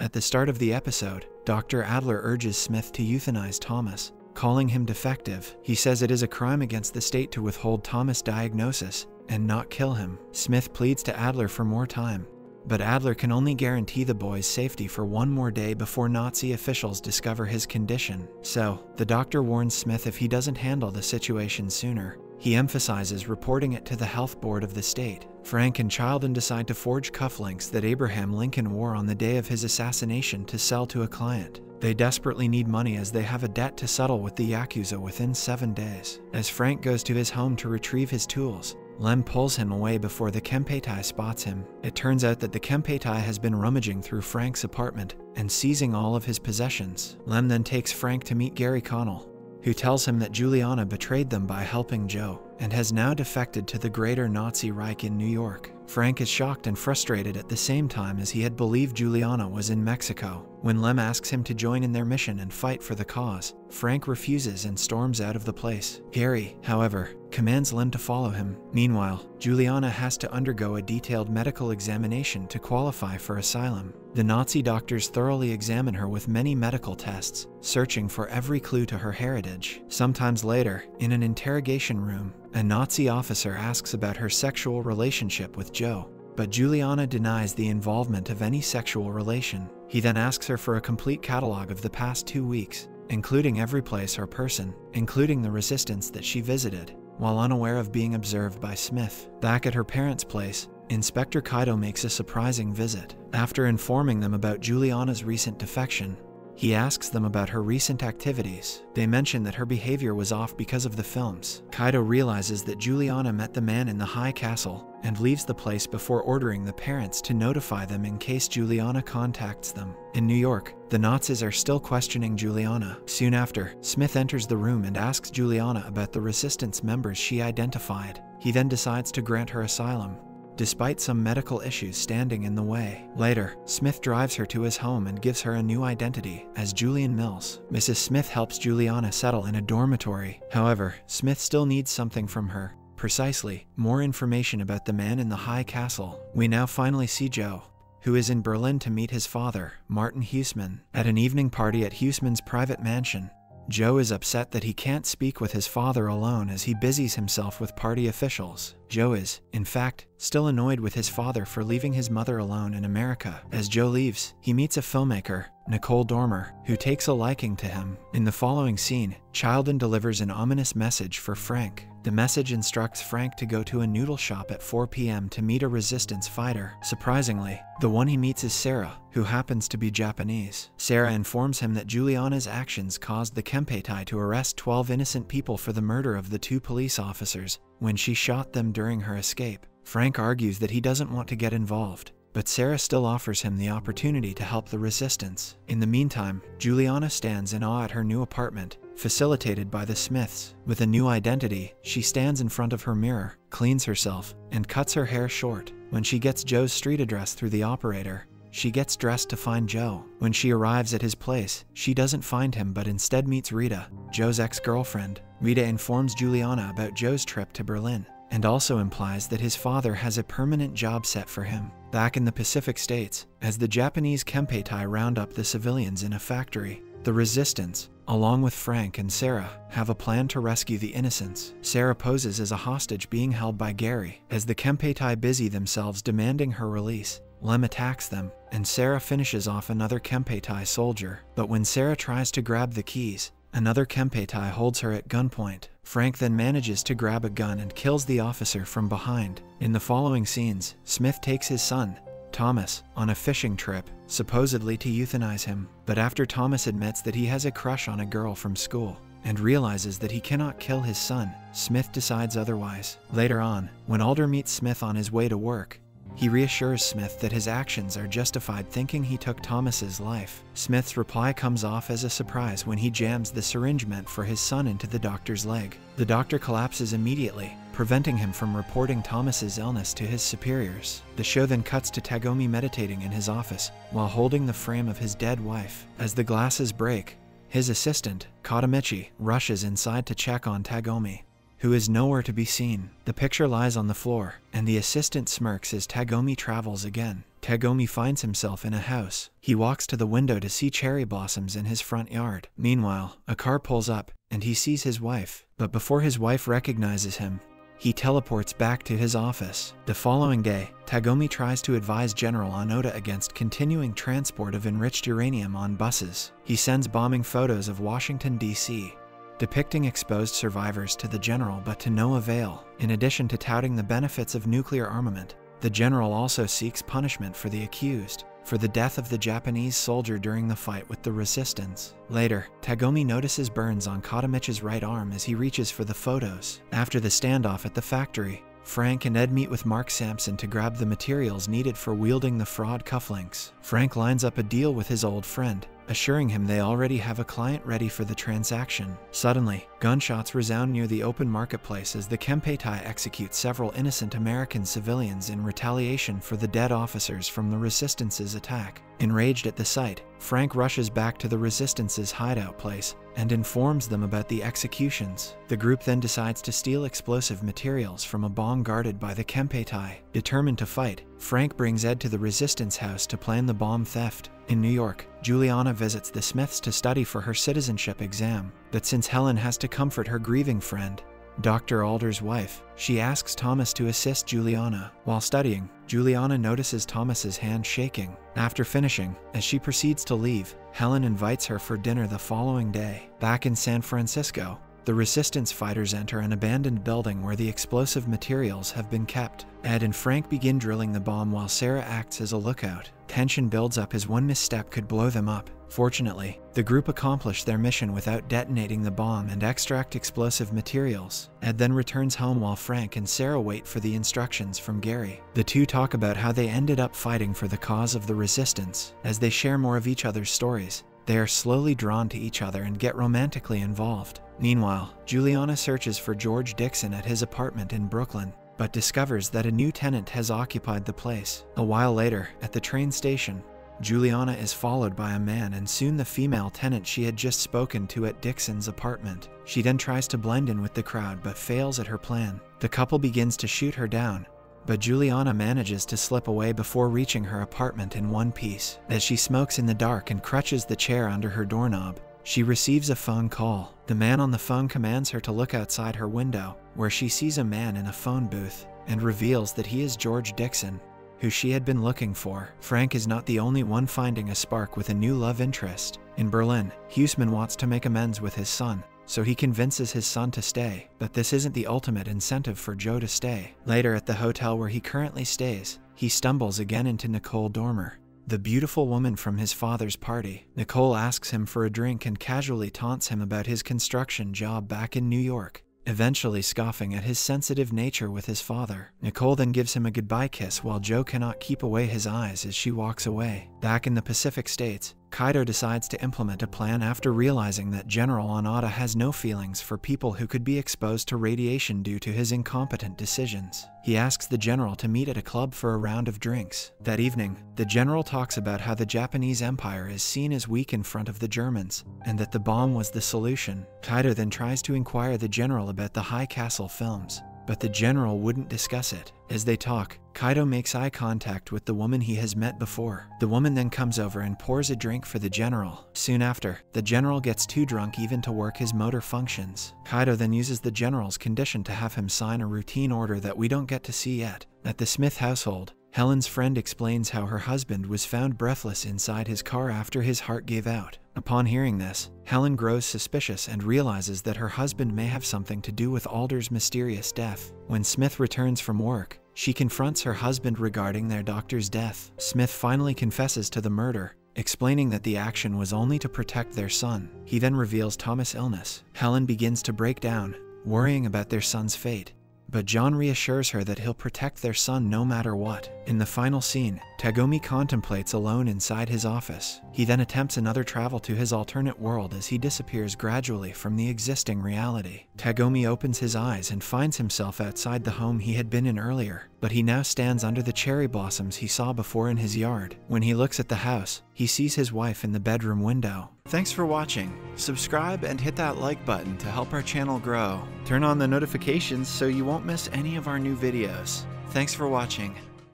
At the start of the episode, Dr. Adler urges Smith to euthanize Thomas, calling him defective. He says it is a crime against the state to withhold Thomas' diagnosis and not kill him. Smith pleads to Adler for more time, but Adler can only guarantee the boy's safety for one more day before Nazi officials discover his condition. So, the doctor warns Smith if he doesn't handle the situation sooner, he emphasizes reporting it to the health board of the state. Frank and Childan decide to forge cufflinks that Abraham Lincoln wore on the day of his assassination to sell to a client. They desperately need money as they have a debt to settle with the Yakuza within seven days. As Frank goes to his home to retrieve his tools, Lem pulls him away before the Kempeitai spots him. It turns out that the Kempeitai has been rummaging through Frank's apartment and seizing all of his possessions. Lem then takes Frank to meet Gary Connell, who tells him that Juliana betrayed them by helping Joe and has now defected to the greater Nazi Reich in New York. Frank is shocked and frustrated at the same time as he had believed Juliana was in Mexico. When Lem asks him to join in their mission and fight for the cause, Frank refuses and storms out of the place. Gary, however, commands Lem to follow him. Meanwhile, Juliana has to undergo a detailed medical examination to qualify for asylum. The Nazi doctors thoroughly examine her with many medical tests, searching for every clue to her heritage. Sometimes later, in an interrogation room, a Nazi officer asks about her sexual relationship with Joe, but Juliana denies the involvement of any sexual relation. He then asks her for a complete catalog of the past two weeks, including every place or person, including the resistance that she visited, while unaware of being observed by Smith. Back at her parents' place, Inspector Kaido makes a surprising visit. After informing them about Juliana's recent defection, he asks them about her recent activities. They mention that her behavior was off because of the films. Kaido realizes that Juliana met the man in the high castle and leaves the place before ordering the parents to notify them in case Juliana contacts them. In New York, the Nazis are still questioning Juliana. Soon after, Smith enters the room and asks Juliana about the resistance members she identified. He then decides to grant her asylum, despite some medical issues standing in the way. Later, Smith drives her to his home and gives her a new identity as Julian Mills. Mrs. Smith helps Juliana settle in a dormitory. However, Smith still needs something from her. Precisely, more information about the man in the high castle. We now finally see Joe, who is in Berlin to meet his father, Martin Heusmann, at an evening party at Heusmann's private mansion. Joe is upset that he can't speak with his father alone as he busies himself with party officials. Joe is, in fact, still annoyed with his father for leaving his mother alone in America. As Joe leaves, he meets a filmmaker, Nicole Dormer, who takes a liking to him. In the following scene, Childan delivers an ominous message for Frank. The message instructs Frank to go to a noodle shop at 4 p.m. to meet a resistance fighter. Surprisingly, the one he meets is Sarah, who happens to be Japanese. Sarah informs him that Juliana's actions caused the Kempeitai to arrest 12 innocent people for the murder of the two police officers when she shot them during her escape. Frank argues that he doesn't want to get involved, but Sarah still offers him the opportunity to help the resistance. In the meantime, Juliana stands in awe at her new apartment, facilitated by the Smiths. With a new identity, she stands in front of her mirror, cleans herself, and cuts her hair short. When she gets Joe's street address through the operator, she gets dressed to find Joe. When she arrives at his place, she doesn't find him but instead meets Rita, Joe's ex-girlfriend. Rita informs Juliana about Joe's trip to Berlin and also implies that his father has a permanent job set for him. Back in the Pacific States, as the Japanese Kempeitai round up the civilians in a factory, the resistance, along with Frank and Sarah, have a plan to rescue the innocents. Sarah poses as a hostage being held by Gary. As the Kempeitai busy themselves demanding her release, Lem attacks them, and Sarah finishes off another Kempeitai soldier. But when Sarah tries to grab the keys, another Kempeitai holds her at gunpoint. Frank then manages to grab a gun and kills the officer from behind. In the following scenes, Smith takes his son, Thomas, on a fishing trip, supposedly to euthanize him. But after Thomas admits that he has a crush on a girl from school, and realizes that he cannot kill his son, Smith decides otherwise. Later on, when Alder meets Smith on his way to work, he reassures Smith that his actions are justified thinking he took Thomas's life. Smith's reply comes off as a surprise when he jams the syringe meant for his son into the doctor's leg. The doctor collapses immediately, preventing him from reporting Thomas's illness to his superiors. The show then cuts to Tagomi meditating in his office while holding the frame of his dead wife. As the glasses break, his assistant, Kotomichi, rushes inside to check on Tagomi, who is nowhere to be seen. The picture lies on the floor, and the assistant smirks as Tagomi travels again. Tagomi finds himself in a house. He walks to the window to see cherry blossoms in his front yard. Meanwhile, a car pulls up, and he sees his wife. But before his wife recognizes him, he teleports back to his office. The following day, Tagomi tries to advise General Onoda against continuing transport of enriched uranium on buses. He sends bombing photos of Washington, D.C., depicting exposed survivors to the general but to no avail. In addition to touting the benefits of nuclear armament, the general also seeks punishment for the accused for the death of the Japanese soldier during the fight with the resistance. Later, Tagomi notices burns on Katamich's right arm as he reaches for the photos. After the standoff at the factory, Frank and Ed meet with Mark Sampson to grab the materials needed for wielding the fraud cufflinks. Frank lines up a deal with his old friend, assuring him they already have a client ready for the transaction. Suddenly, gunshots resound near the open marketplace as the Kempeitai execute several innocent American civilians in retaliation for the dead officers from the Resistance's attack. Enraged at the sight, Frank rushes back to the Resistance's hideout place and informs them about the executions. The group then decides to steal explosive materials from a bomb guarded by the Kempeitai. Determined to fight, Frank brings Ed to the Resistance House to plan the bomb theft. In New York, Juliana visits the Smiths to study for her citizenship exam, but since Helen has to comfort her grieving friend, Dr. Alder's wife, she asks Thomas to assist Juliana. While studying, Juliana notices Thomas's hand shaking. After finishing, as she proceeds to leave, Helen invites her for dinner the following day. Back in San Francisco, the resistance fighters enter an abandoned building where the explosive materials have been kept. Ed and Frank begin drilling the bomb while Sarah acts as a lookout. Tension builds up as one misstep could blow them up. Fortunately, the group accomplish their mission without detonating the bomb and extract explosive materials. Ed then returns home while Frank and Sarah wait for the instructions from Gary. The two talk about how they ended up fighting for the cause of the resistance. As they share more of each other's stories, they are slowly drawn to each other and get romantically involved. Meanwhile, Juliana searches for George Dixon at his apartment in Brooklyn, but discovers that a new tenant has occupied the place. A while later, at the train station, Juliana is followed by a man and soon the female tenant she had just spoken to at Dixon's apartment. She then tries to blend in with the crowd but fails at her plan. The couple begins to shoot her down, but Juliana manages to slip away before reaching her apartment in one piece. As she smokes in the dark and crutches the chair under her doorknob, she receives a phone call. The man on the phone commands her to look outside her window, where she sees a man in a phone booth and reveals that he is George Dixon, who she had been looking for. Frank is not the only one finding a spark with a new love interest. In Berlin, Heusmann wants to make amends with his son, so he convinces his son to stay, but this isn't the ultimate incentive for Joe to stay. Later at the hotel where he currently stays, he stumbles again into Nicole Dormer, the beautiful woman from his father's party. Nicole asks him for a drink and casually taunts him about his construction job back in New York, eventually scoffing at his sensitive nature with his father. Nicole then gives him a goodbye kiss while Joe cannot keep away his eyes as she walks away. Back in the Pacific States, Kaido decides to implement a plan after realizing that General Onoda has no feelings for people who could be exposed to radiation due to his incompetent decisions. He asks the general to meet at a club for a round of drinks. That evening, the general talks about how the Japanese Empire is seen as weak in front of the Germans, and that the bomb was the solution. Kaido then tries to inquire the general about the High Castle films, but the general wouldn't discuss it. As they talk, Kaido makes eye contact with the woman he has met before. The woman then comes over and pours a drink for the general. Soon after, the general gets too drunk even to work his motor functions. Kaido then uses the general's condition to have him sign a routine order that we don't get to see yet. At the Smith household, Helen's friend explains how her husband was found breathless inside his car after his heart gave out. Upon hearing this, Helen grows suspicious and realizes that her husband may have something to do with Alder's mysterious death. When Smith returns from work, she confronts her husband regarding their doctor's death. Smith finally confesses to the murder, explaining that the action was only to protect their son. He then reveals Thomas' illness. Helen begins to break down, worrying about their son's fate. But John reassures her that he'll protect their son no matter what. In the final scene, Tagomi contemplates alone inside his office. He then attempts another travel to his alternate world as he disappears gradually from the existing reality. Tagomi opens his eyes and finds himself outside the home he had been in earlier, but he now stands under the cherry blossoms he saw before in his yard. When he looks at the house, he sees his wife in the bedroom window. Thanks for watching. Subscribe and hit that like button to help our channel grow. Turn on the notifications so you won't miss any of our new videos. Thanks for watching.